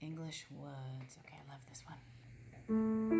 English words. Okay, I love this one.